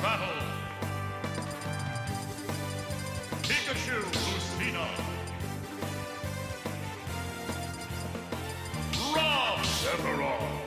battle. Pikachu, Lucina. Rob, Sephiroth.